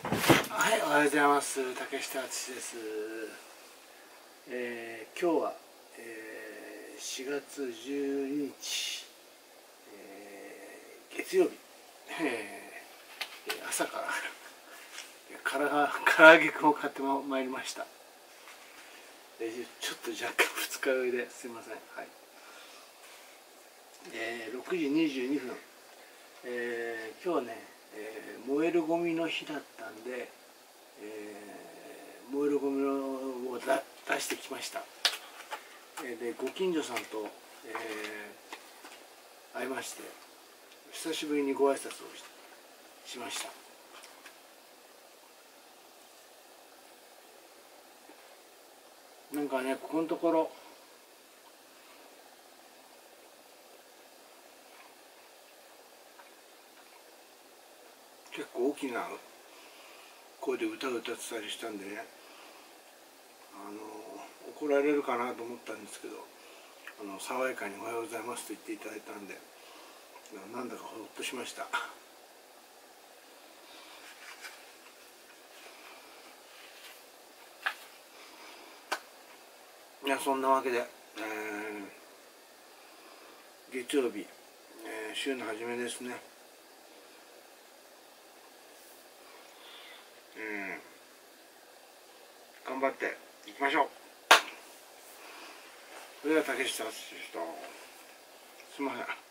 はい、おはようございます。竹下敦です。えー今日は、えー4月12日、えー月曜日、えー朝からからが唐揚げくんを買ってまいりました。えーちょっと若干二日酔いですいません。はい。えー6時22分、えー今日はね、えー燃えるゴミの日だっんで、えー燃えるゴミを出してきました、えーでご近所さんと、えー会いまして久しぶりにご挨拶をししました。なんかねここのところ結構大きな声で歌を歌ってたりしたんでねあの怒られるかなと思ったんですけどあの爽やかに「おはようございます」と言っていただいたんでなんだかほっとしました。いやそんなわけで、えー月曜日、えー週の初めですね。うん。頑張っていきましょう。それでは竹下敦史とすいません。